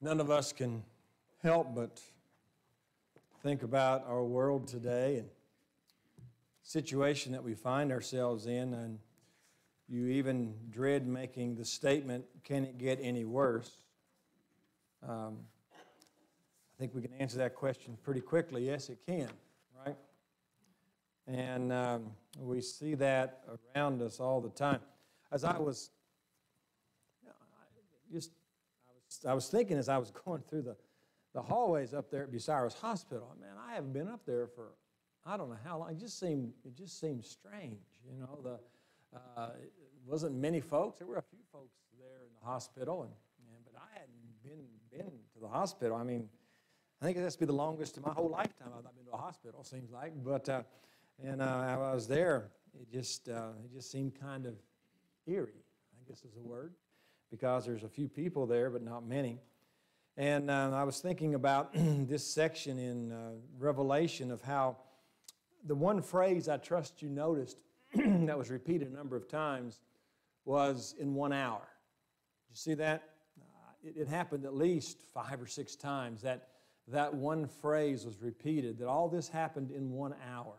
None of us can help but think about our world today and situation that we find ourselves in and you even dread making the statement can it get any worse? Um, i think we can answer that question pretty quickly. Yes it can right? And um, we see that around us all the time. As i was just I was thinking as I was going through the, the hallways up there at Bucyrus Hospital, man, I haven't been up there for I don't know how long. It just seemed it just seemed strange, you know. The uh, wasn't many folks. There were a few folks there in the hospital, and, and but I hadn't been been to the hospital. I mean, I think it has to be the longest of my whole lifetime I've not been to a hospital. Seems like, but uh, and uh, I was there. It just uh, it just seemed kind of eerie. I guess is a word because there's a few people there, but not many. And uh, I was thinking about this section in uh, Revelation of how the one phrase I trust you noticed that was repeated a number of times was in one hour. Did you see that? Uh, it, it happened at least five or six times that that one phrase was repeated, that all this happened in one hour.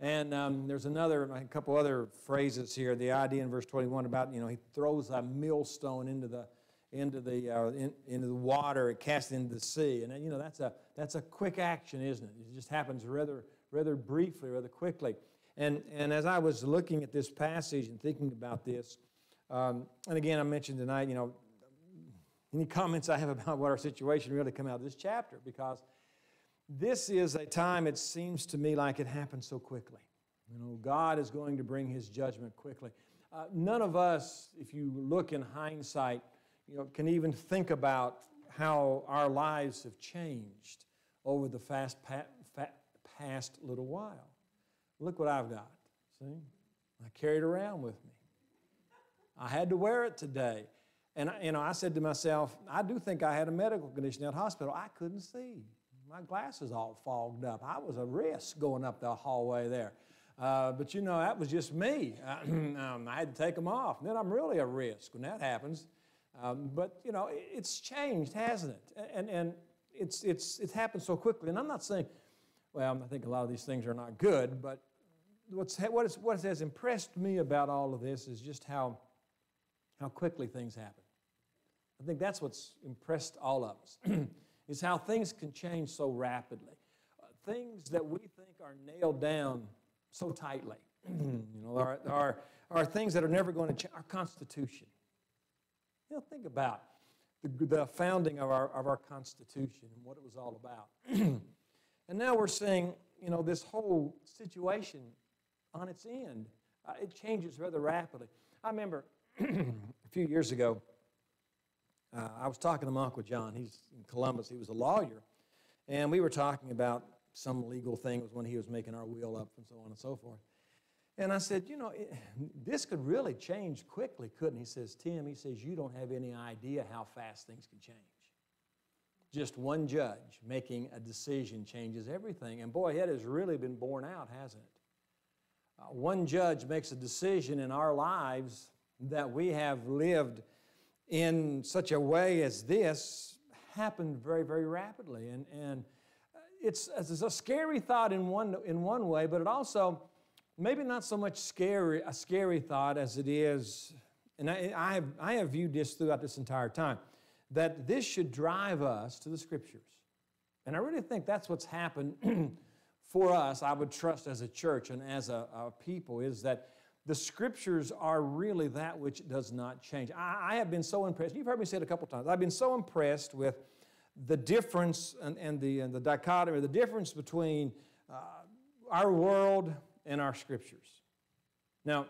And um, there's another, a couple other phrases here. The idea in verse 21 about, you know, he throws a millstone into the, into the, uh, in, into the water and casts it into the sea. And, you know, that's a, that's a quick action, isn't it? It just happens rather, rather briefly, rather quickly. And, and as I was looking at this passage and thinking about this, um, and again, I mentioned tonight, you know, any comments I have about what our situation really come out of this chapter because this is a time, it seems to me like it happened so quickly. You know, God is going to bring his judgment quickly. Uh, none of us, if you look in hindsight, you know, can even think about how our lives have changed over the fast past little while. Look what I've got. See? I carry it around with me. I had to wear it today. And you know, I said to myself, I do think I had a medical condition at hospital. I couldn't see my glasses all fogged up. I was a risk going up the hallway there. Uh, but you know, that was just me. um, I had to take them off. And then I'm really a risk when that happens. Um, but you know, it's changed, hasn't it? And, and it's, it's, it's happened so quickly. And I'm not saying, well, I think a lot of these things are not good, but what's, what, is, what has impressed me about all of this is just how, how quickly things happen. I think that's what's impressed all of us. is how things can change so rapidly. Uh, things that we think are nailed down so tightly. you know, are, are, are things that are never going to change. Our Constitution. You know, think about the, the founding of our, of our Constitution and what it was all about. and now we're seeing, you know, this whole situation on its end. Uh, it changes rather rapidly. I remember a few years ago, uh, I was talking to my Uncle John. He's in Columbus. He was a lawyer. And we were talking about some legal thing was when he was making our will up and so on and so forth. And I said, you know, it, this could really change quickly, couldn't he? He says, Tim, he says, you don't have any idea how fast things can change. Just one judge making a decision changes everything. And boy, it has really been borne out, hasn't it? Uh, one judge makes a decision in our lives that we have lived in such a way as this happened very, very rapidly. And, and uh, it's, it's a scary thought in one, in one way, but it also, maybe not so much scary, a scary thought as it is, and I, I, have, I have viewed this throughout this entire time, that this should drive us to the scriptures. And I really think that's what's happened for us, I would trust as a church and as a, a people, is that the scriptures are really that which does not change. I, I, have been so impressed. You've heard me say it a couple times. I've been so impressed with the difference and, and, the, and the dichotomy, the difference between uh, our world and our scriptures. Now,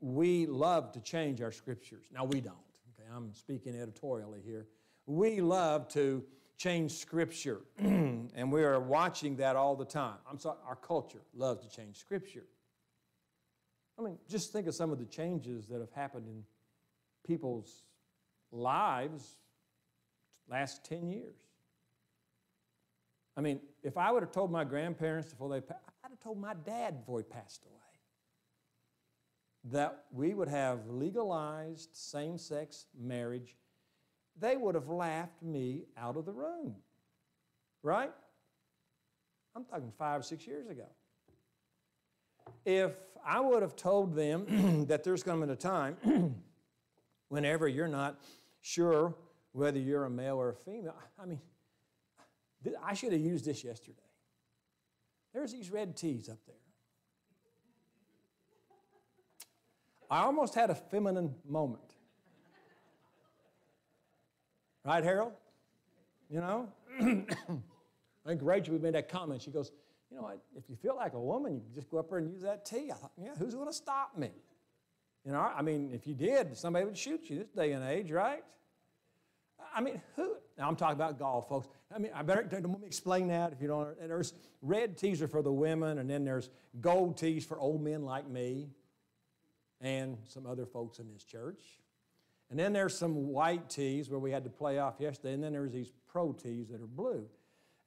we love to change our scriptures. Now, we don't. Okay, I'm speaking editorially here. We love to change scripture, and we are watching that all the time. I'm sorry, our culture loves to change scripture. I mean, just think of some of the changes that have happened in people's lives last 10 years. I mean, if I would have told my grandparents before they passed, I'd have told my dad before he passed away that we would have legalized same sex marriage they would have laughed me out of the room. Right? I'm talking five or six years ago. If I would have told them that there's coming a time whenever you're not sure whether you're a male or a female, I mean, I should have used this yesterday. There's these red tees up there. I almost had a feminine moment. Right, Harold? You know? I think Rachel made that comment. She goes, You know, if you feel like a woman, you just go up there and use that tee. I thought, Yeah, who's going to stop me? You know, I mean, if you did, somebody would shoot you this day and age, right? I mean, who? Now I'm talking about golf, folks. I mean, I better let me explain that if you don't. There's red tees are for the women, and then there's gold tees for old men like me and some other folks in this church. And then there's some white tees where we had to play off yesterday, and then there's these pro tees that are blue.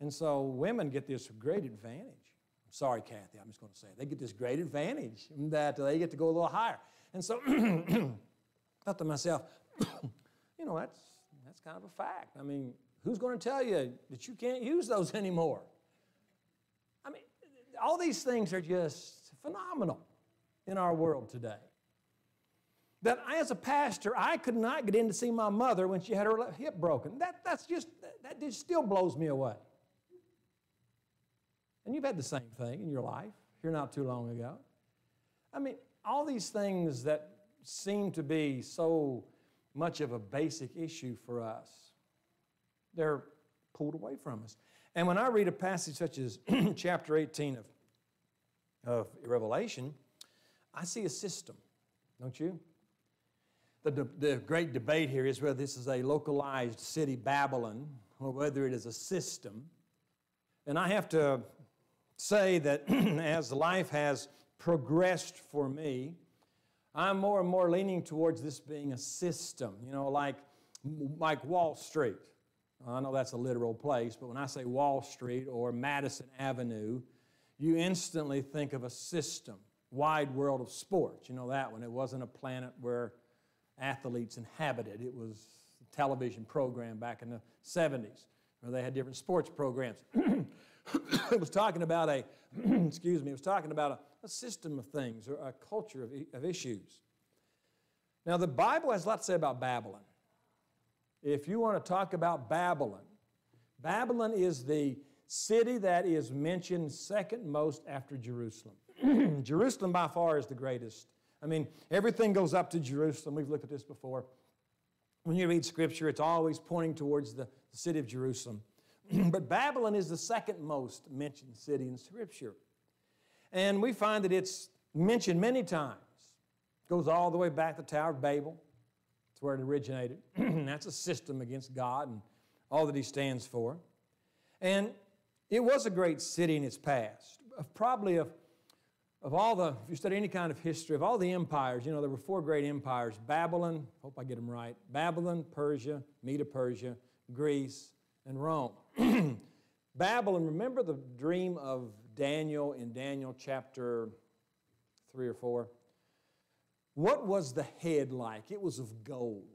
And so women get this great advantage. I'm sorry, Kathy, I'm just going to say it. They get this great advantage that they get to go a little higher. And so I thought to myself, you know, that's, that's kind of a fact. I mean, who's going to tell you that you can't use those anymore? I mean, all these things are just phenomenal in our world today. That as a pastor, I could not get in to see my mother when she had her hip broken. That, that's just, that just still blows me away. And you've had the same thing in your life here not too long ago. I mean, all these things that seem to be so much of a basic issue for us, they're pulled away from us. And when I read a passage such as chapter 18 of, of Revelation, I see a system, don't you? The, the great debate here is whether this is a localized city, Babylon, or whether it is a system. And I have to say that as life has progressed for me, I'm more and more leaning towards this being a system, you know, like, like Wall Street. I know that's a literal place, but when I say Wall Street or Madison Avenue, you instantly think of a system, wide world of sports. You know that one. It wasn't a planet where athletes inhabited. It was a television program back in the 70s where they had different sports programs. it was talking about a, excuse me, it was talking about a, a system of things or a culture of, of issues. Now, the Bible has a lot to say about Babylon. If you want to talk about Babylon, Babylon is the city that is mentioned second most after Jerusalem. Jerusalem, by far, is the greatest I mean, everything goes up to Jerusalem. We've looked at this before. When you read Scripture, it's always pointing towards the, the city of Jerusalem. but Babylon is the second most mentioned city in Scripture. And we find that it's mentioned many times. It goes all the way back to the Tower of Babel. That's where it originated. That's a system against God and all that He stands for. And it was a great city in its past, probably a of all the, if you study any kind of history, of all the empires, you know, there were four great empires Babylon, hope I get them right Babylon, Persia, Medo Persia, Greece, and Rome. Babylon, remember the dream of Daniel in Daniel chapter 3 or 4? What was the head like? It was of gold.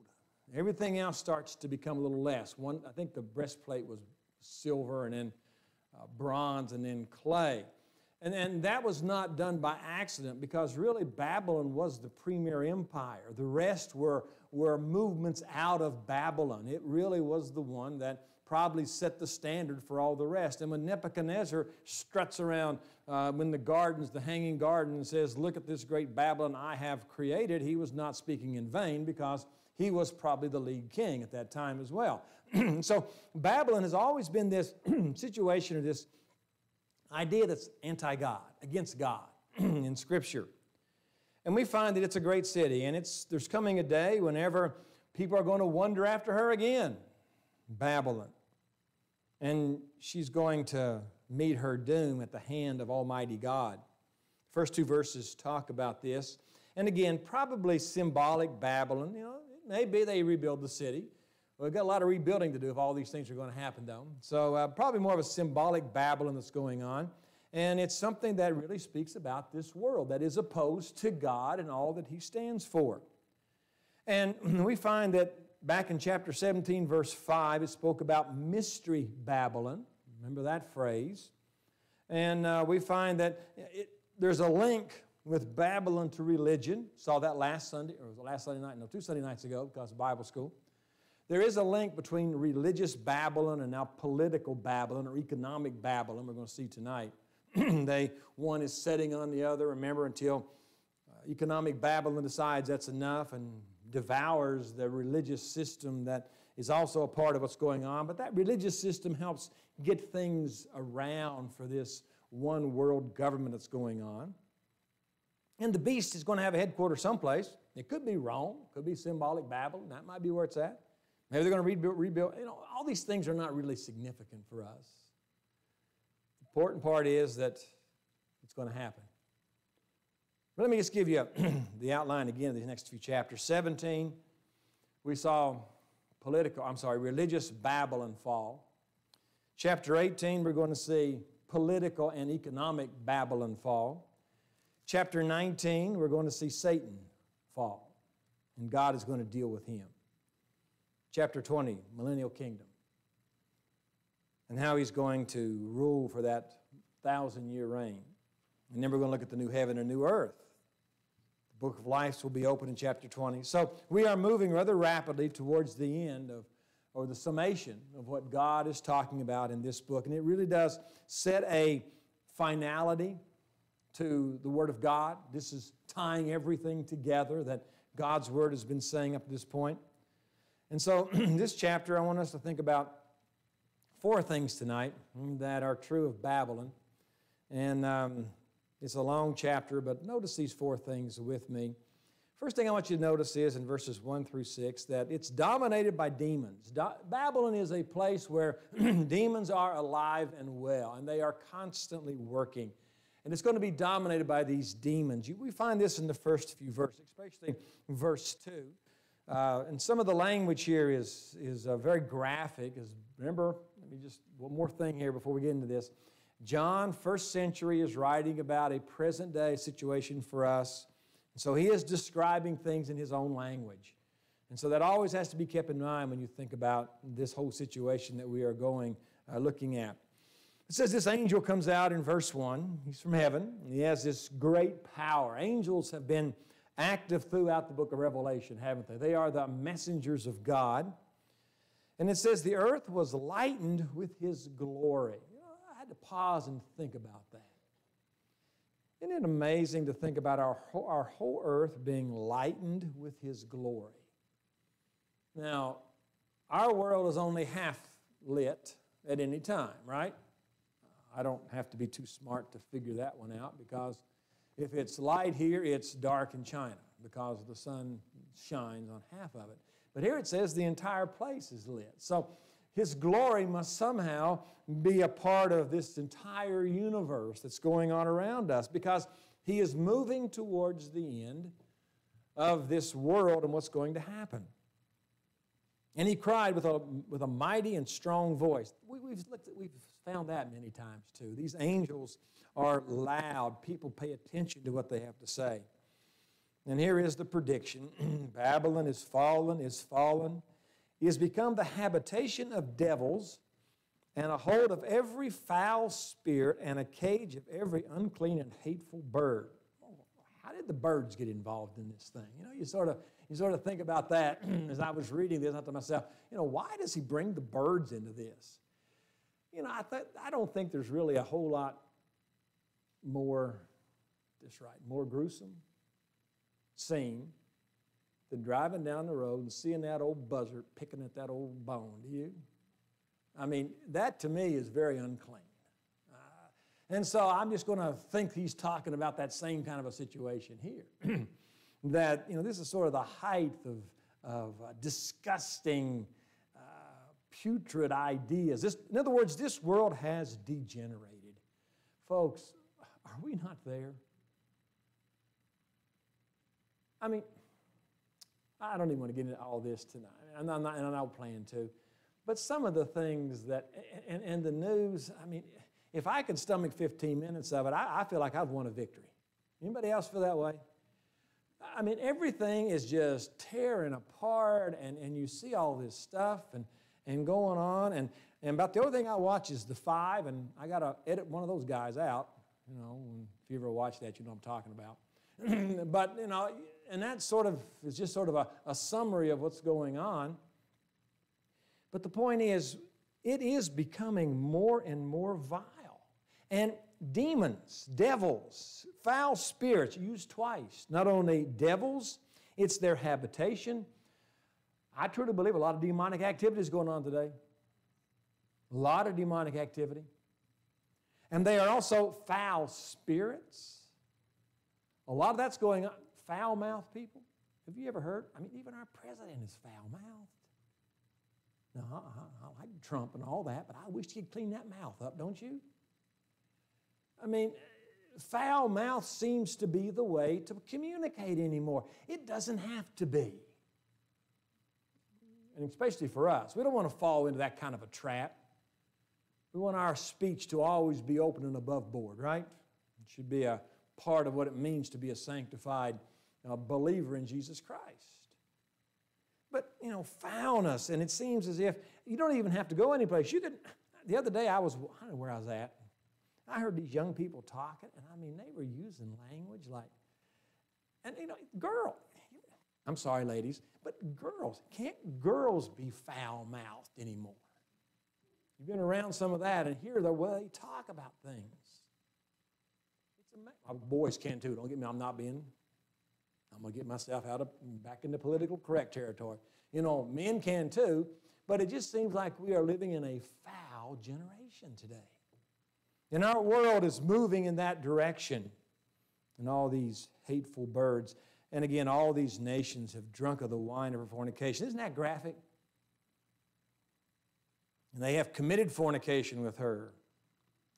Everything else starts to become a little less. One, I think the breastplate was silver and then uh, bronze and then clay. And, and that was not done by accident because really Babylon was the premier empire. The rest were, were movements out of Babylon. It really was the one that probably set the standard for all the rest. And when Nebuchadnezzar struts around uh, in the gardens, the hanging garden, and says, Look at this great Babylon I have created, he was not speaking in vain because he was probably the lead king at that time as well. so Babylon has always been this situation or this idea that's anti God, against God in Scripture. And we find that it's a great city, and it's, there's coming a day whenever people are going to wonder after her again Babylon. And she's going to meet her doom at the hand of Almighty God. First two verses talk about this. And again, probably symbolic Babylon. You know, it may be they rebuild the city. We've got a lot of rebuilding to do if all these things are going to happen, though. So, uh, probably more of a symbolic Babylon that's going on. And it's something that really speaks about this world that is opposed to God and all that He stands for. And we find that back in chapter 17, verse 5, it spoke about mystery Babylon. Remember that phrase? And uh, we find that it, there's a link with Babylon to religion. Saw that last Sunday, or was last Sunday night? No, two Sunday nights ago because of Bible school. There is a link between religious Babylon and now political Babylon or economic Babylon, we're going to see tonight. they, one is setting on the other, remember, until uh, economic Babylon decides that's enough and devours the religious system that is also a part of what's going on. But that religious system helps get things around for this one world government that's going on. And the beast is going to have a headquarters someplace. It could be Rome, could be symbolic Babylon. That might be where it's at. Maybe they're going to rebuild, rebuild. You know, all these things are not really significant for us. The important part is that it's going to happen. Let me just give you the outline again of these next few chapters. 17, we saw political, I'm sorry, religious Babylon fall. Chapter 18, we're going to see political and economic Babylon fall. Chapter 19, we're going to see Satan fall, and God is going to deal with him. Chapter 20, millennial kingdom, and how he's going to rule for that thousand year reign. And then we're going to look at the new heaven and new earth. Book of life will be open in chapter 20. So we are moving rather rapidly towards the end of, or the summation of what God is talking about in this book. And it really does set a finality to the Word of God. This is tying everything together that God's Word has been saying up to this point. And so, this chapter, I want us to think about four things tonight that are true of Babylon. And um, it's a long chapter, but notice these four things with me. First thing I want you to notice is in verses 1 through 6 that it's dominated by demons. Do- Babylon is a place where demons are alive and well, and they are constantly working and it's going to be dominated by these demons. We find this in the first few verses, especially verse 2. Uh, and some of the language here is, is uh, very graphic. Is, remember, let me just, one more thing here before we get into this. John, first century, is writing about a present day situation for us. And so he is describing things in his own language. And so that always has to be kept in mind when you think about this whole situation that we are going, uh, looking at. It says this angel comes out in verse 1. He's from heaven. he has this great power. Angels have been active throughout the book of Revelation, haven't they? They are the messengers of God. And it says the earth was lightened with his glory. You know, I had to pause and think about that. Isn't it amazing to think about our our whole earth being lightened with his glory? Now, our world is only half lit at any time, right? I don't have to be too smart to figure that one out because if it's light here, it's dark in China because the sun shines on half of it. But here it says the entire place is lit. So his glory must somehow be a part of this entire universe that's going on around us because he is moving towards the end of this world and what's going to happen. And he cried with a, with a mighty and strong voice. We, have looked at, we've found that many times too. These angels are loud. People pay attention to what they have to say. And here is the prediction Babylon is fallen, is fallen, is become the habitation of devils and a hold of every foul spirit and a cage of every unclean and hateful bird. How did the birds get involved in this thing? You know, you sort of you sort of think about that as I was reading this. I thought to myself, you know, why does he bring the birds into this? You know, I, th- I don't think there's really a whole lot more, this right, more gruesome scene than driving down the road and seeing that old buzzard picking at that old bone. Do you? I mean, that to me is very unclean. Uh, and so I'm just going to think he's talking about that same kind of a situation here. that, you know, this is sort of the height of, of uh, disgusting, uh, putrid ideas. This, in other words, this world has degenerated. Folks, are we not there? I mean, I don't even want to get into all this tonight, and I'm not, and I don't plan to. But some of the things that, and, and the news, I mean, if I could stomach 15 minutes of it, I, I feel like I've won a victory. Anybody else feel that way? I mean, everything is just tearing apart, and, and you see all this stuff and, and going on. And, and about the only thing I watch is The Five, and I got to edit one of those guys out. You know, if you ever watch that, you know what I'm talking about. but, you know, and that sort of is just sort of a, a summary of what's going on. But the point is, it is becoming more and more vile. And demons, devils, foul spirits, used twice. Not only devils, it's their habitation. I truly believe a lot of demonic activity is going on today. A lot of demonic activity. And they are also foul spirits. A lot of that's going on. Foul mouthed people. Have you ever heard? I mean, even our president is foul mouthed. Now, I, I, I like Trump and all that, but I wish he'd clean that mouth up, don't you? I mean, foul mouth seems to be the way to communicate anymore. It doesn't have to be. And especially for us, we don't want to fall into that kind of a trap. We want our speech to always be open and above board, right? It should be a part of what it means to be a sanctified uh, believer in Jesus Christ. But, you know, foulness, and it seems as if you don't even have to go anyplace. You could, the other day I was, I don't know where I was at. I heard these young people talking, and I mean, they were using language like, and you know, girl, I'm sorry, ladies, but girls, can't girls be foul mouthed anymore? You've been around some of that and hear the way they talk about things. It's amazing. Boys can too. Don't get me. I'm not being. I'm gonna get myself out of back into political correct territory. You know, men can too, but it just seems like we are living in a foul generation today. And our world is moving in that direction. And all these hateful birds. And again, all these nations have drunk of the wine of her fornication. Isn't that graphic? And they have committed fornication with her.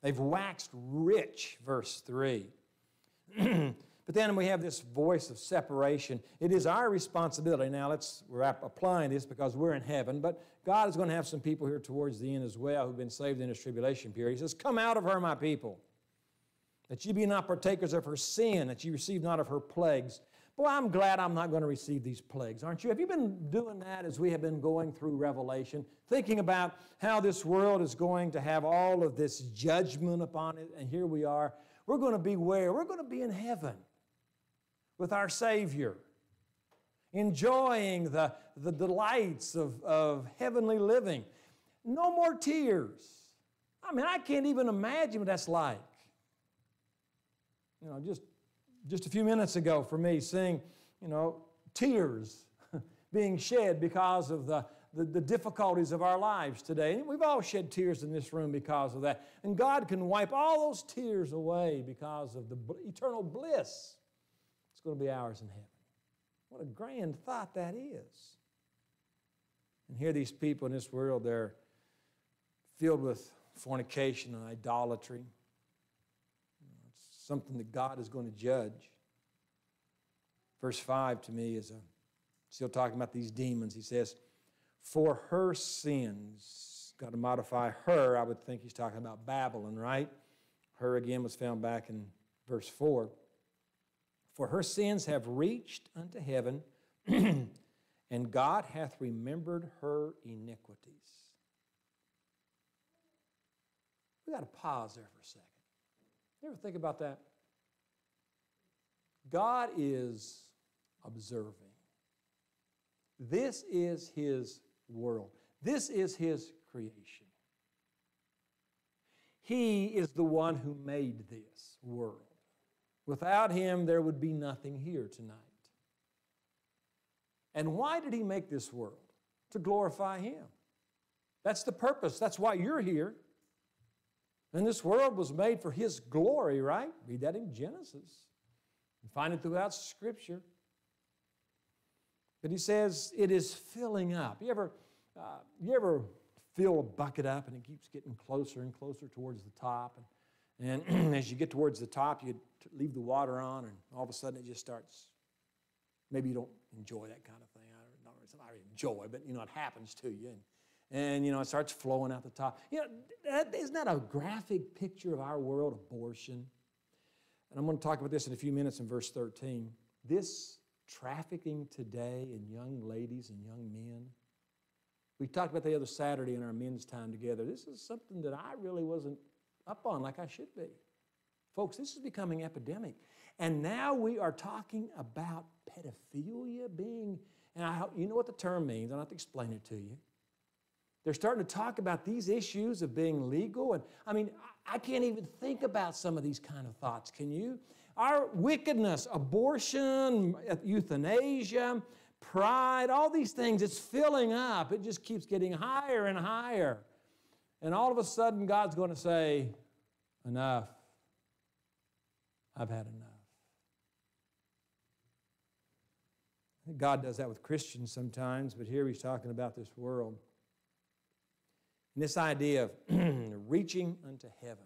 They've waxed rich, verse 3. but then we have this voice of separation. It is our responsibility. Now, let's, we're applying this because we're in heaven, but God is going to have some people here towards the end as well who've been saved in his tribulation period. He says, Come out of her, my people, that ye be not partakers of her sin, that ye receive not of her plagues. Boy, I'm glad I'm not going to receive these plagues, aren't you? Have you been doing that as we have been going through Revelation, thinking about how this world is going to have all of this judgment upon it? And here we are. We're going to be where? We're going to be in heaven with our Savior, enjoying the, the delights of, of heavenly living. No more tears. I mean, I can't even imagine what that's like. You know, just just a few minutes ago for me seeing, you know, tears being shed because of the, the, the, difficulties of our lives today. And we've all shed tears in this room because of that. And God can wipe all those tears away because of the eternal bliss. Going to be ours in heaven. What a grand thought that is. And here these people in this world, they're filled with fornication and idolatry It's something that God is going to judge. Verse 5 to me is a, still talking about these demons. He says, For her sins, got to modify her. I would think he's talking about Babylon, right? Her again was found back in verse 4. For her sins have reached unto heaven, and God hath remembered her iniquities. We got to pause there for a second. You ever think about that? God is observing. This is His world, this is His creation. He is the one who made this world. Without Him, there would be nothing here tonight. And why did He make this world? To glorify Him. That's the purpose. That's why you're here. And this world was made for His glory, right? Read that in Genesis. You find it throughout Scripture. But He says it is filling up. You ever, uh, you ever fill a bucket up and it keeps getting closer and closer towards the top? And, and as you get towards the top, you leave the water on, and all of a sudden it just starts. Maybe you don't enjoy that kind of thing. I don't, know, I enjoy, but you know it happens to you. And, and you know it starts flowing out the top. You know, that, isn't that a graphic picture of our world, abortion? And I'm going to talk about this in a few minutes in verse 13. This trafficking today in young ladies and young men. We talked about the other Saturday in our men's time together. This is something that I really wasn't up on like I should be. Folks, this is becoming epidemic. And now we are talking about pedophilia being, and I, you know what the term means. I don't have to explain it to you. They're starting to talk about these issues of being legal. And I mean, I can't even think about some of these kind of thoughts. Can you? Our wickedness, abortion, euthanasia, pride, all these things, it's filling up. It just keeps getting higher and higher. And all of a sudden, God's going to say, Enough. I've had enough. God does that with Christians sometimes, but here he's talking about this world. And this idea of reaching unto heaven.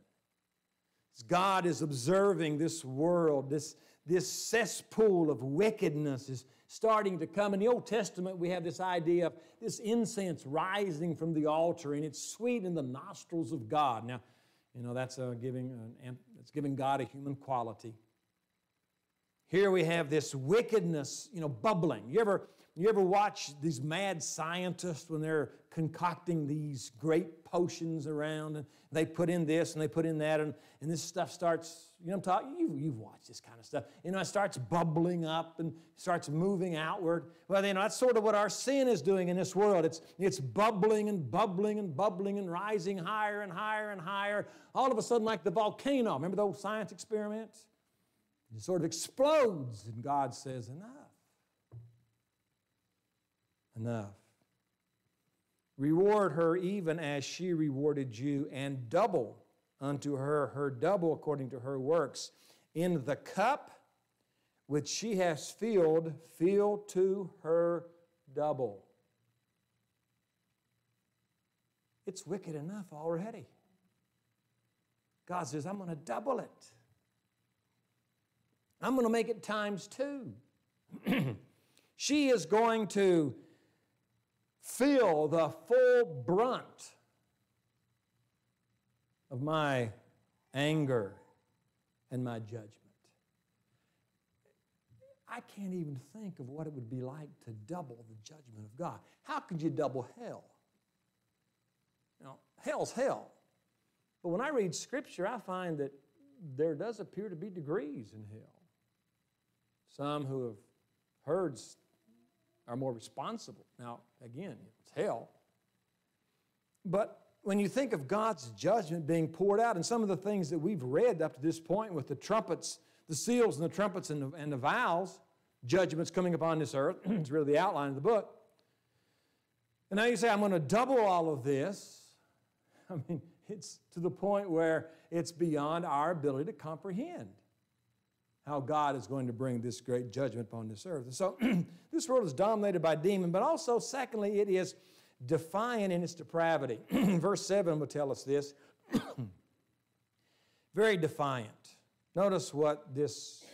God is observing this world, this, this cesspool of wickedness is starting to come. In the Old Testament, we have this idea of this incense rising from the altar, and it's sweet in the nostrils of God. Now, you know, that's uh, giving, an, that's giving God a human quality. Here we have this wickedness, you know, bubbling. You ever, you ever watch these mad scientists when they're concocting these great potions around and they put in this and they put in that and, and this stuff starts, you know I'm talking? You, you've watched this kind of stuff. You know, it starts bubbling up and starts moving outward. Well, you know, that's sort of what our sin is doing in this world. It's, it's bubbling and bubbling and bubbling and rising higher and higher and higher. All of a sudden, like the volcano. Remember those science experiments? It sort of explodes and God says, enough. Enough. Reward her even as she rewarded you, and double unto her her double according to her works. In the cup which she has filled, fill to her double. It's wicked enough already. God says, I'm going to double it. I'm going to make it times two. she is going to feel the full brunt of my anger and my judgment. I can't even think of what it would be like to double the judgment of God. How could you double hell? You know, hell's hell. But when I read Scripture, I find that there does appear to be degrees in hell. Some who have heard are more responsible. Now, again, it's hell. But when you think of God's judgment being poured out, and some of the things that we've read up to this point with the trumpets, the seals and the trumpets and the, and the vials, judgments coming upon this earth, it's really the outline of the book. And now you say, I'm going to double all of this. I mean, it's to the point where it's beyond our ability to comprehend how God is going to bring this great judgment upon this earth. And so this world is dominated by demon, but also, secondly, it is defiant in its depravity. Verse 7 will tell us this. Very defiant. Notice what this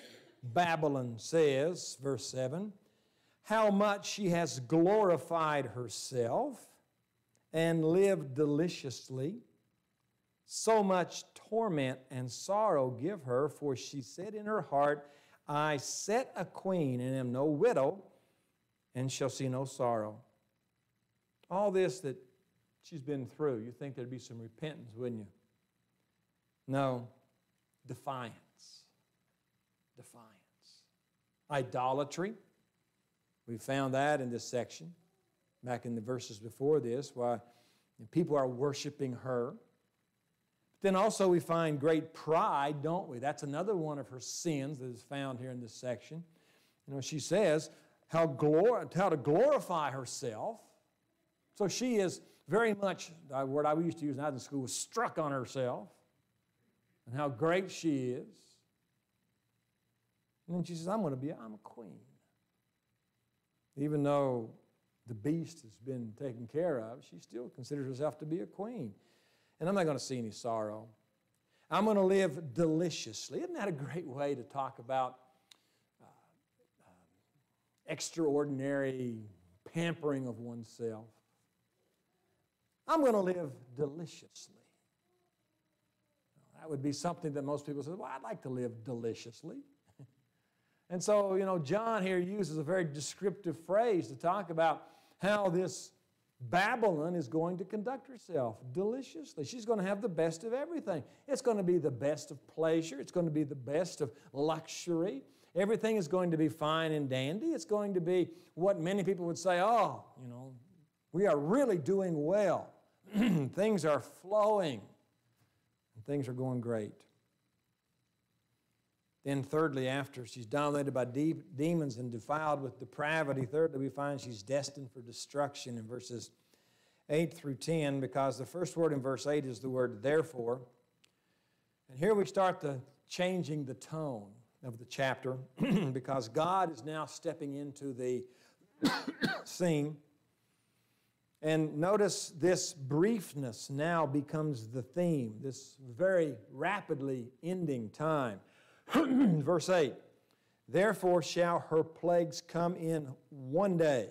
Babylon says, verse 7 how much she has glorified herself and lived deliciously so much torment and sorrow give her, for she said in her heart, I set a queen and am no widow, and shall see no sorrow. All this that she's been through, you think there'd be some repentance, wouldn't you? No, defiance. Defiance. Idolatry. We found that in this section, back in the verses before this, why people are worshiping her. Then also we find great pride, don't we? That's another one of her sins that is found here in this section. You know, she says how, glor- how to glorify herself. So she is very much, the word I used to use when I was in school was struck on herself and how great she is. And then she says, I'm going to be, I'm a queen. Even though the beast has been taken care of, she still considers herself to be a queen and I'm not going to see any sorrow. I'm going to live deliciously. Isn't that a great way to talk about uh, uh, extraordinary pampering of oneself? I'm going to live deliciously. That would be something that most people say, well, I'd like to live deliciously. And so, you know, John here uses a very descriptive phrase to talk about how this Babylon is going to conduct herself deliciously. She's going to have the best of everything. It's going to be the best of pleasure, it's going to be the best of luxury. Everything is going to be fine and dandy. It's going to be what many people would say, oh, you know, we are really doing well. things are flowing, and things are going great. Then, thirdly, after she's dominated by de- demons and defiled with depravity, thirdly, we find she's destined for destruction in verses 8 through 10, because the first word in verse 8 is the word therefore. And here we start the changing the tone of the chapter, because God is now stepping into the scene. And notice this briefness now becomes the theme, this very rapidly ending time. Verse 8 Therefore shall her plagues come in one day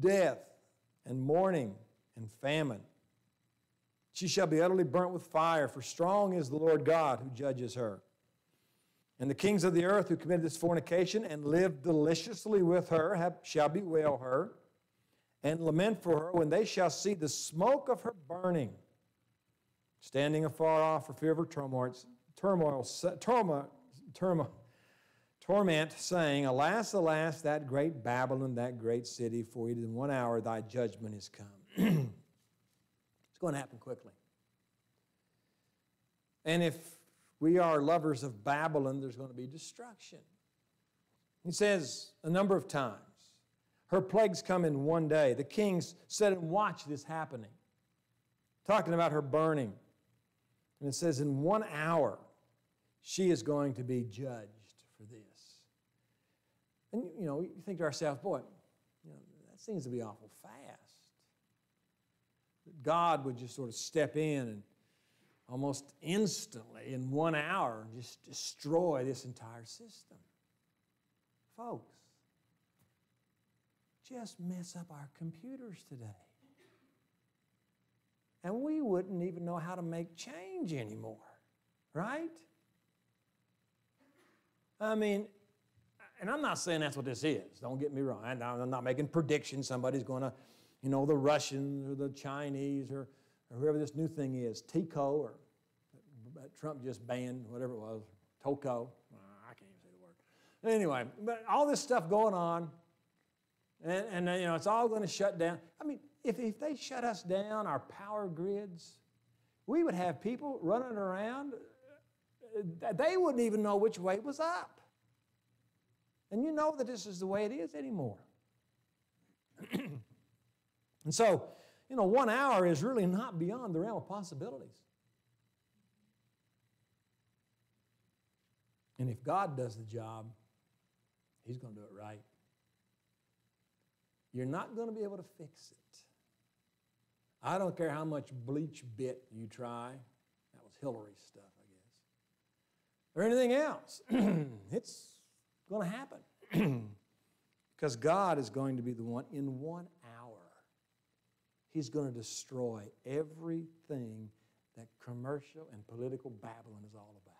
death and mourning and famine. She shall be utterly burnt with fire, for strong is the Lord God who judges her. And the kings of the earth who committed this fornication and lived deliciously with her have, shall bewail her and lament for her when they shall see the smoke of her burning, standing afar off for fear of her turmoil, turmoil, turmoil, turmoil, torment, saying, Alas, alas, that great Babylon, that great city, for it in one hour thy judgment is come. it's going to happen quickly. And if we are lovers of Babylon, there's going to be destruction. He says a number of times, her plagues come in one day. The kings sit and watch this happening, talking about her burning. And it says, in one hour, she is going to be judged for this. And, you know, you think to ourselves, boy, you know, that seems to be awful fast. That God would just sort of step in and almost instantly, in one hour, just destroy this entire system. Folks, just mess up our computers today. And we wouldn't even know how to make change anymore, right? I mean, and I'm not saying that's what this is. Don't get me wrong. I'm not making predictions. Somebody's going to, you know, the Russians or the Chinese or, or whoever this new thing is, TICO or Trump just banned whatever it was, TOCO. Ah, I can't even say the word. Anyway, but all this stuff going on, and, and you know, it's all going to shut down. I mean, if, if they shut us down, our power grids, we would have people running around they wouldn't even know which way was up. And you know that this is the way it is anymore. and so, you know, one hour is really not beyond the realm of possibilities. And if God does the job, He's going to do it right. You're not going to be able to fix it. I don't care how much bleach bit you try. That was Hillary's stuff I guess. or anything else. it's going to happen because God is going to be the one in one hour. He's going to destroy everything that commercial and political Babylon is all about.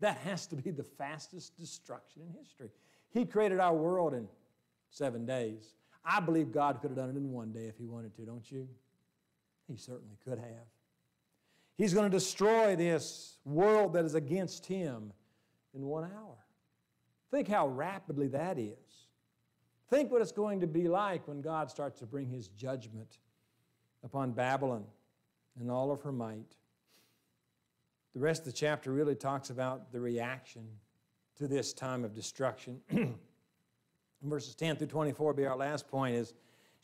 That has to be the fastest destruction in history. He created our world in seven days. I believe God could have done it in one day if He wanted to, don't you? He certainly could have. He's going to destroy this world that is against him in one hour. Think how rapidly that is. Think what it's going to be like when God starts to bring his judgment upon Babylon and all of her might. The rest of the chapter really talks about the reaction to this time of destruction. Verses 10 through 24 be our last point is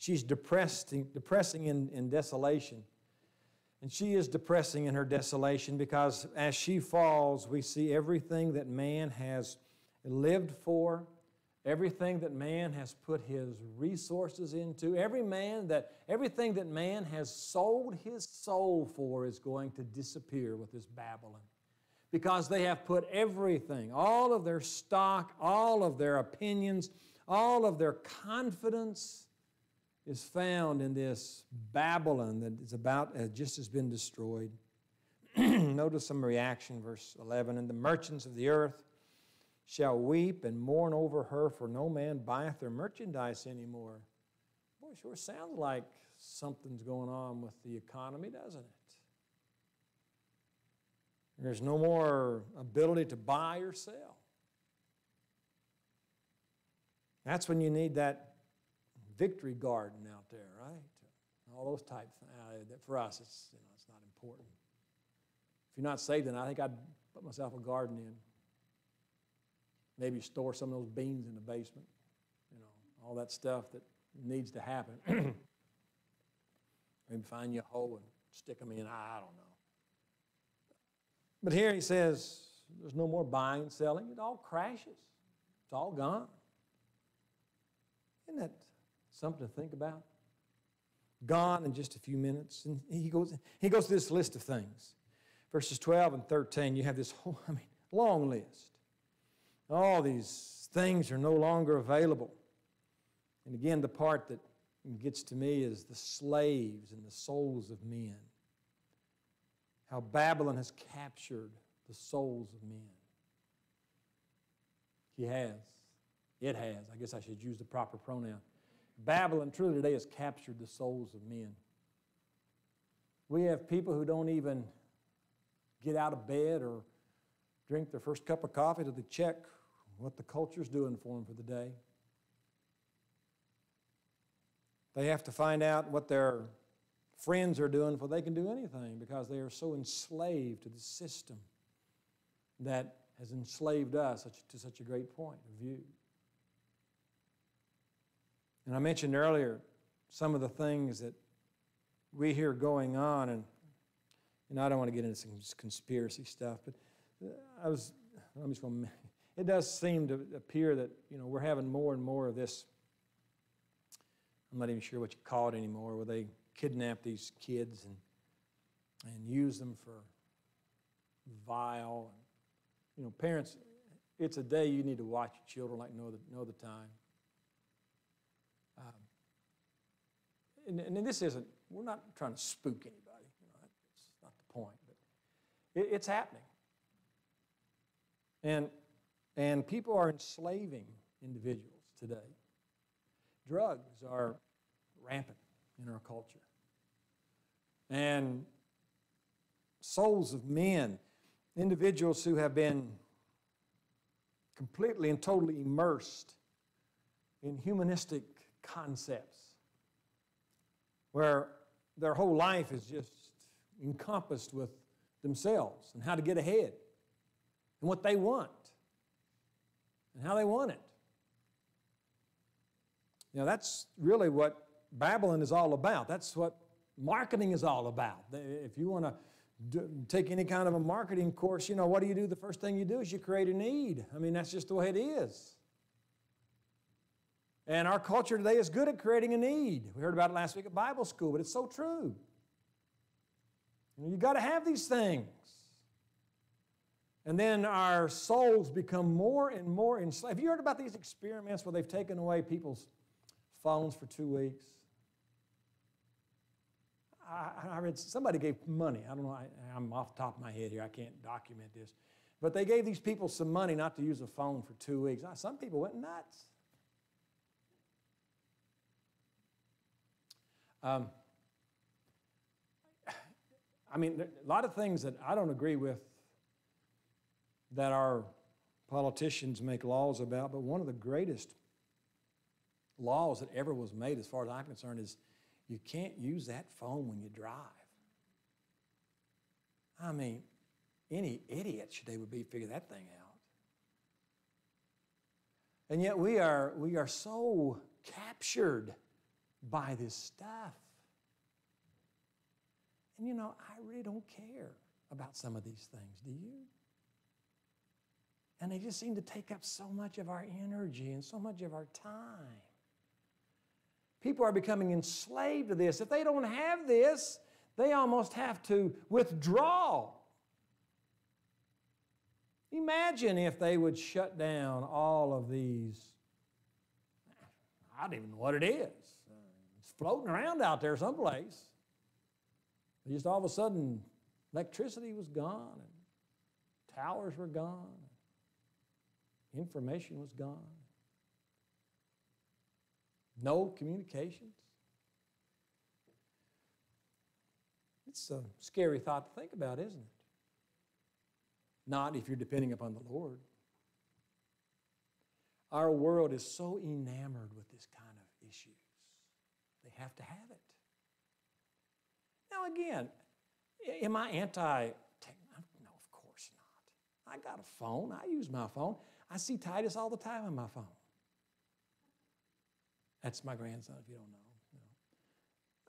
she's depressing, depressing in, in desolation. And she is depressing in her desolation because as she falls, we see everything that man has lived for, everything that man has put his resources into, every man that everything that man has sold his soul for is going to disappear with this Babylon. Because they have put everything, all of their stock, all of their opinions, all of their confidence is found in this Babylon that is about uh, just has been destroyed. Notice some reaction, verse 11. And the merchants of the earth shall weep and mourn over her, for no man buyeth their merchandise anymore. Boy, sure sounds like something's going on with the economy, doesn't it? There's no more ability to buy or sell. That's when you need that victory garden out there, right? All those types. uh, for us, it's you know it's not important. If you're not saved, then I think I'd put myself a garden in. Maybe store some of those beans in the basement. You know, all that stuff that needs to happen. Maybe find you a hole and stick them in. I don't know. But here he says there's no more buying and selling. It all crashes. It's all gone. Isn't that something to think about? Gone in just a few minutes. And he goes, he goes through this list of things. Verses 12 and 13, you have this whole, I mean, long list. All these things are no longer available. And again, the part that gets to me is the slaves and the souls of men. How Babylon has captured the souls of men. He has. It has. I guess I should use the proper pronoun. Babylon truly today has captured the souls of men. We have people who don't even get out of bed or drink their first cup of coffee they check what the culture's doing for them for the day. They have to find out what their friends are doing before they can do anything because they are so enslaved to the system that has enslaved us to such a great point of view. And I mentioned earlier some of the things that we hear going on, and, and I don't want to get into some conspiracy stuff, but uh, I was, I'm just going to, it does seem to appear that, you know, we're having more and more of this, I'm not even sure what you call it anymore, where they kidnap these kids and, and use them for vile. You know, parents, it's a day you need to watch your children like no other, no other time. And, and, this isn't, we're not trying to spook anybody. Know, that's not the point. But it, it's happening. And, and people are enslaving individuals today. Drugs are rampant in our culture. And souls of men, individuals who have been completely and totally immersed in humanistic concepts, where their whole life is just encompassed with themselves and how to get ahead and what they want and how they want it. You know, that's really what Babylon is all about. That's what marketing is all about. If you want to take any kind of a marketing course, you know, what do you do? The first thing you do is you create a need. I mean, that's just the way it is. And our culture today is good at creating a need. We heard about it last week at Bible school, but it's so true. You have got to have these things. And then our souls become more and more enslaved. Have you heard about these experiments where they've taken away people's phones for two weeks? I, I read somebody gave money. I don't know. I, I'm off the top of my head here. I can't document this. But they gave these people some money not to use a phone for two weeks. Some people went nuts. Um, I mean, a lot of things that I don't agree with that our politicians make laws about, but one of the greatest laws that ever was made, as far as I'm concerned, is you can't use that phone when you drive. I mean, any idiot should would to figure that thing out. And yet we are, we are so captured by this stuff. And you know, I really don't care about some of these things, do you? And they just seem to take up so much of our energy and so much of our time. People are becoming enslaved to this. If they don't have this, they almost have to withdraw. Imagine if they would shut down all of these. I don't even know what it is. Floating around out there someplace. Just all of a sudden, electricity was gone and towers were gone. information was gone. No communications. It's a scary thought to think about, isn't it? Not if you're depending upon the Lord. Our world is so enamored with this kind have to have it. Now, again, am I anti technology? No, of course not. I got a phone. I use my phone. I see Titus all the time on my phone. That's my grandson, if you don't know.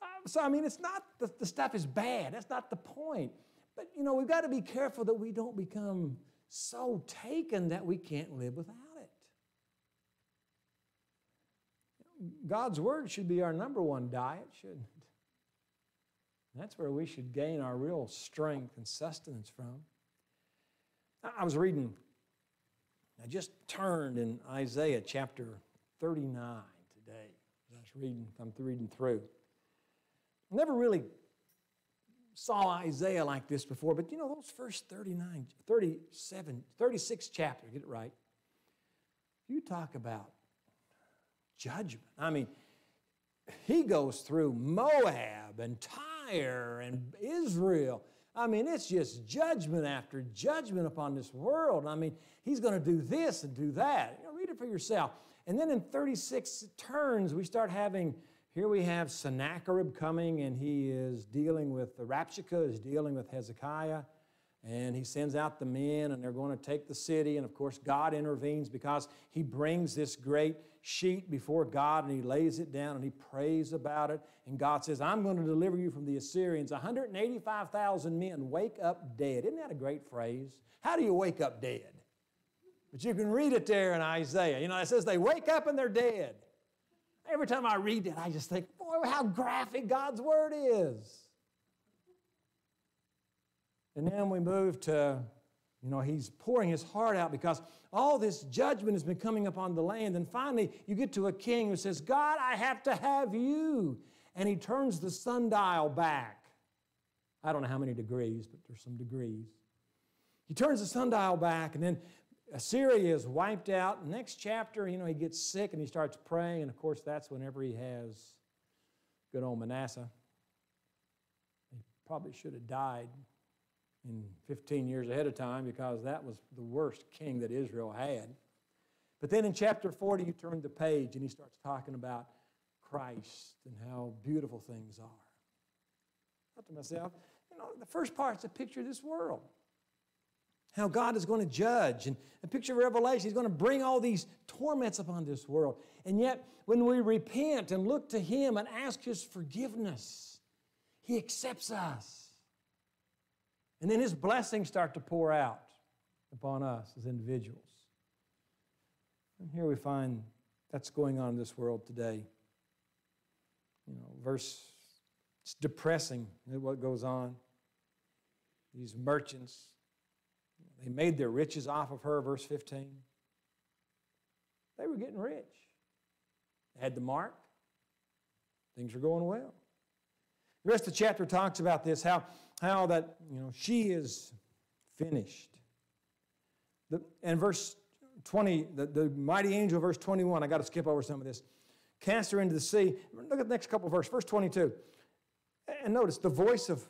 Uh, so, I mean, it's not the, the stuff is bad. That's not the point. But, you know, we've got to be careful that we don't become so taken that we can't live without it. God's Word should be our number one diet, shouldn't it? That's where we should gain our real strength and sustenance from. I was reading, I just turned in Isaiah chapter 39 today. I was reading, I'm reading through. Never really saw Isaiah like this before, but you know, those first 39, 37, 36 chapters, get it right. You talk about judgment. I mean, he goes through Moab and Tyre and Israel. I mean, it's just judgment after judgment upon this world. I mean, he's going to do this and do that. You know, read it for yourself. And then in 36 turns, we start having here we have Sennacherib coming, and he is dealing with the Rabshakeh, is dealing with Hezekiah, and he sends out the men, and they're going to take the city. And of course, God intervenes because he brings this great sheet before God, and he lays it down, and he prays about it. And God says, I'm going to deliver you from the Assyrians. 185,000 men wake up dead. Isn't that a great phrase? How do you wake up dead? But you can read it there in Isaiah. You know, it says they wake up and they're dead. Every time I read that, I just think, boy, how graphic God's Word is. And then we move to, you know, he's pouring his heart out because all this judgment has been coming upon the land. And finally, you get to a king who says, God, I have to have you. And he turns the sundial back. I don't know how many degrees, but there's some degrees. He turns the sundial back, and then Assyria is wiped out. Next chapter, you know, he gets sick and he starts praying, and of course, that's whenever he has good old Manasseh. He probably should have died in 15 years ahead of time because that was the worst king that Israel had. But then in chapter 40, you turn the page and he starts talking about Christ and how beautiful things are. I thought to myself, you know, the first part's a picture of this world how God is going to judge. And a picture of Revelation, He's going to bring all these torments upon this world. And yet, when we repent and look to Him and ask His forgiveness, He accepts us. And then His blessings start to pour out upon us as individuals. And here we find that's going on in this world today. You know, verse, it's depressing what goes on. These merchants, they made their riches off of her, verse 15. They were getting rich. They had the mark. Things were going well. The rest of the chapter talks about this, how, how that, you know, she is finished. The, and verse 20, the, the mighty angel, verse 21, I got to skip over some of this. Cast her into the sea. Look at the next couple of verses, verse 22. And notice the voice of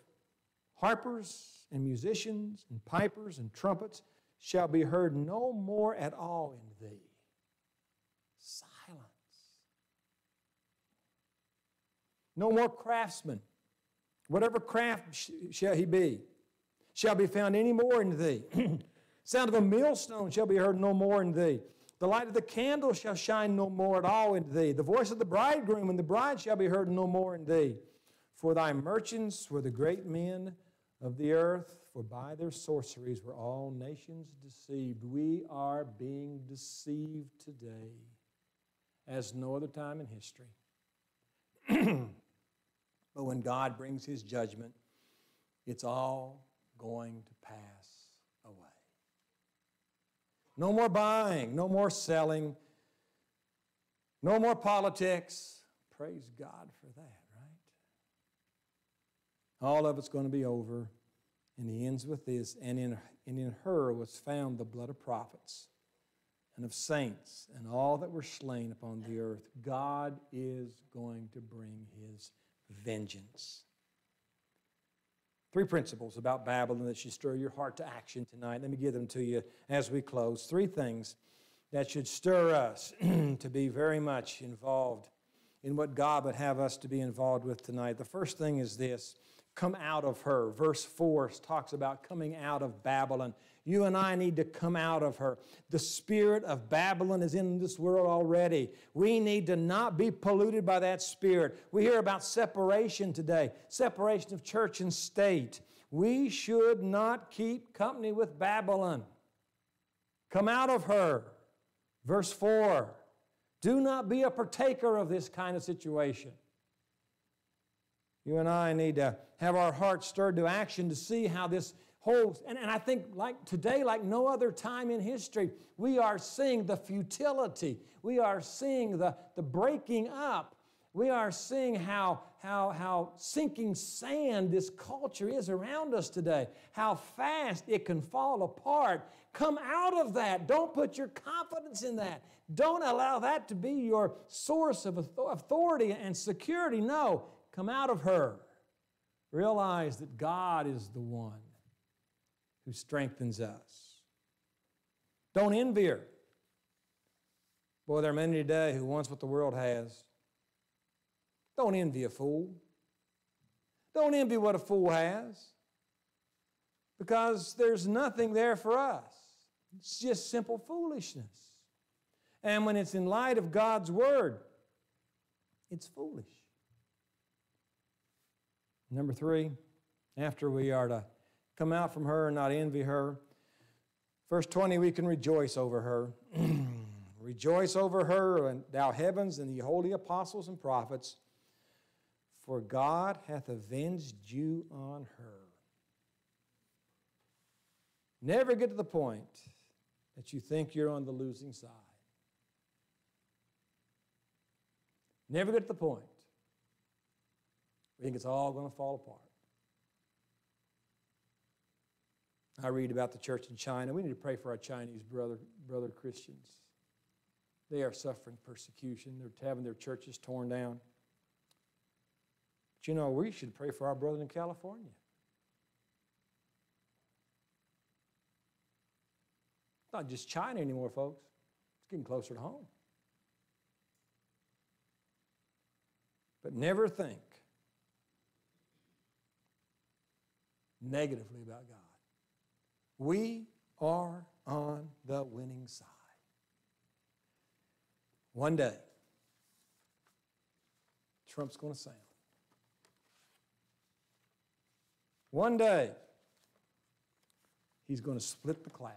harpers and musicians and pipers and trumpets shall be heard no more at all in thee. Silence. No more craftsmen. Whatever craft shall he be, shall be found any more in thee. Sound of a millstone shall be heard no more in thee. The light of the candle shall shine no more at all in thee. The voice of the bridegroom and the bride shall be heard no more in thee. For thy merchants were the great men of the earth, for by their sorceries were all nations deceived. We are being deceived today as no other time in history. but when God brings his judgment, it's all going to pass away. No more buying, no more selling, no more politics. Praise God for that. Right? All of it's going to be over. And he ends with this and in, and in her was found the blood of prophets and of saints and all that were slain upon the earth, God is going to bring his vengeance. Three principles about Babylon that should stir your heart to action tonight. Let me give them to you as we close. Three things that should stir us to be very much involved in what God would have us to be involved with tonight. The first thing is this come out of her. Verse 4 talks about coming out of Babylon. You and I need to come out of her. The spirit of Babylon is in this world already. We need to not be polluted by that spirit. We hear about separation today, separation of church and state. We should not keep company with Babylon. Come out of her. Verse 4 Do not be a partaker of this kind of situation. You and I need to have our hearts stirred to action to see how this whole, and, and I think like today, like no other time in history, we are seeing the futility. We are seeing the, the breaking up. We are seeing how, how, how sinking sand this culture is around us today, how fast it can fall apart. Come out of that. Don't put your confidence in that. Don't allow that to be your source of authority and security. No, come out of her. Realize that God is the one who strengthens us. Don't envy her. Boy, there are many today who wants what the world has. Don't envy a fool. Don't envy what a fool has because there's nothing there for us. It's just simple foolishness. And when it's in light of God's word, it's foolish. Number three, after we are to come out from her and not envy her, verse 20, we can rejoice over her. rejoice over her, and thou heavens, and the holy apostles and prophets, for God hath avenged you on her. Never get to the point that you think you're on the losing side. Never get to the point we think it's all going to fall apart. I read about the church in China. We need to pray for our Chinese brother, brother Christians. They are suffering persecution. They're having their churches torn down. But you know, we should pray for our brother in California. It's not just China anymore, folks. It's getting closer to home. But never think negatively about God. We are on the winning side. One day, Trump's going to sound. One day, he's going to split the clouds.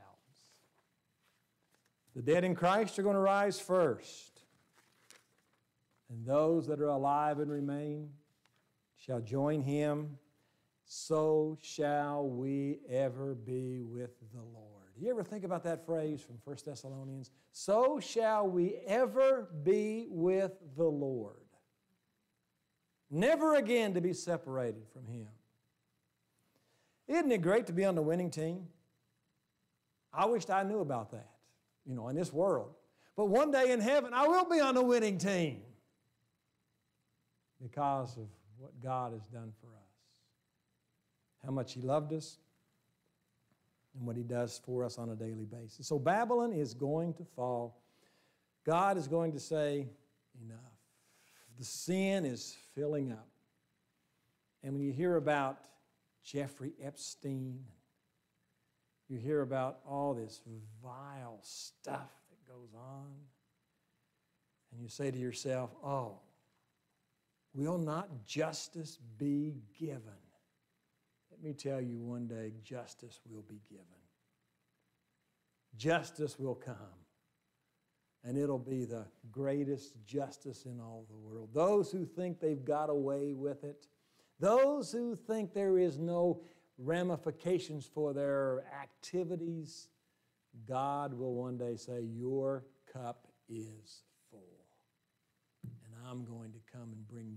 The dead in Christ are going to rise first, and those that are alive and remain shall join him so shall we ever be with the Lord. You ever think about that phrase from 1 Thessalonians? So shall we ever be with the Lord. Never again to be separated from Him. Isn't it great to be on the winning team? I wished I knew about that, you know, in this world. But one day in heaven, I will be on the winning team because of what God has done for us how much He loved us, and what He does for us on a daily basis. So Babylon is going to fall. God is going to say, Enough. The sin is filling up. And when you hear about Jeffrey Epstein, you hear about all this vile stuff that goes on, and you say to yourself, Oh, will not justice be given? Me tell you one day, justice will be given. Justice will come. And it'll be the greatest justice in all the world. Those who think they've got away with it, those who think there is no ramifications for their activities, God will one day say, Your cup is full. And I'm going to come and bring